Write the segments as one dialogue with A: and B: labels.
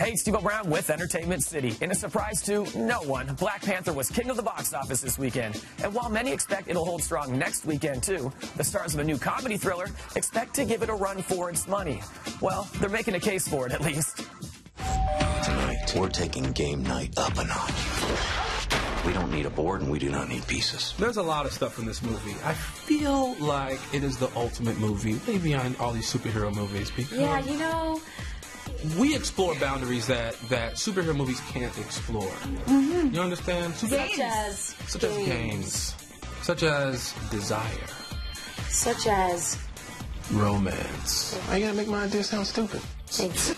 A: Hey, it's Devo Brown with Entertainment City. In a surprise to no one, Black Panther was king of the box office this weekend. And while many expect it'll hold strong next weekend too, the stars of a new comedy thriller expect to give it a run for its money. Well, they're making a case for it at least.
B: Tonight, we're taking game night up a notch. We don't need a board and we do not need pieces.
C: There's a lot of stuff in this movie. I feel like it is the ultimate movie, way beyond all these superhero movies. Because
D: Yeah, you know,
C: we explore boundaries that, that superhero movies can't explore.
D: Mm-hmm.
C: You understand? Super-
D: such as
C: such as games, such as desire,
D: such as
C: romance,
E: Why you gotta make my idea sound stupid?
D: thanks,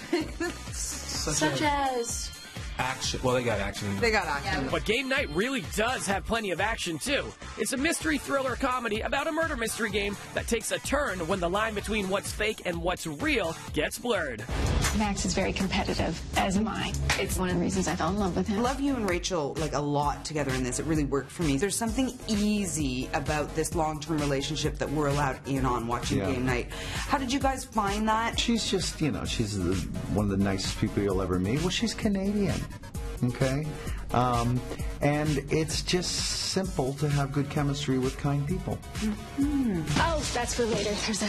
C: such,
D: such
C: as
D: as
C: action. Well, they got action.
F: They got action.
A: But Game Night really does have plenty of action, too. It's a mystery thriller comedy about a murder mystery game that takes a turn when the line between what's fake and what's real gets blurred.
G: Max is very competitive, as am I. It's one of the reasons I fell in love with him.
F: love you and Rachel like a lot together in this. It really worked for me. There's something easy about this long-term relationship that we're allowed in on watching
H: Yeah.
F: game night. How did you guys find that?
H: She's just, you know, she's the, one of the nicest people you'll ever meet. Well, she's Canadian, okay? Um, and it's just simple to have good chemistry with kind people.
G: Oh, that's for later. There's a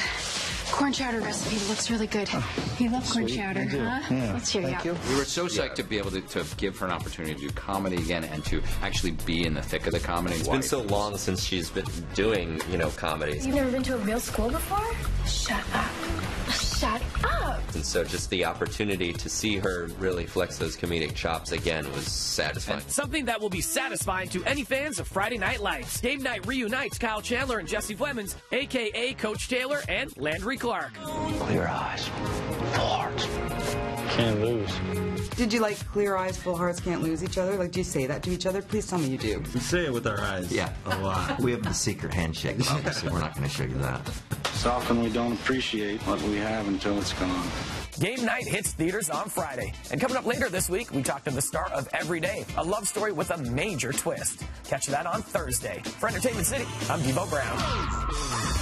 G: corn chowder recipe looks really good. Oh. you love corn
H: sweet.
G: chowder, huh?
H: Yeah.
G: Let's hear you
H: Thank
G: up.
H: you.
I: We were so psyched to be able to, to give her an opportunity to do comedy again and to actually be in the thick of the comedy.
J: It's been so long since she's been doing, you know, comedy.
D: You've never been to a real school before? Shut up. Shut up.
J: And so just the opportunity to see her really flex those comedic chops again was satisfying.
A: Something that will be satisfying to any fans of Friday Night Lights. Game Night reunites Kyle Chandler and Jesse Plemons, aka Coach Taylor and Landry Clarke.
B: Clear eyes, full hearts.
E: Can't lose.
F: Did you like clear eyes, full hearts can't lose each other? Like, do you say that to each other? Please tell me you do.
E: We say it with our eyes.
B: Yeah.
E: A lot.
B: We have the secret handshake, obviously. We're not going to show you that.
E: So often we don't appreciate what we have until it's gone.
A: Game Night hits theaters on Friday. And coming up later this week, we talk to the star of Every Day, a love story with a major twist. Catch that on Thursday. For Entertainment City, I'm Devo Brown.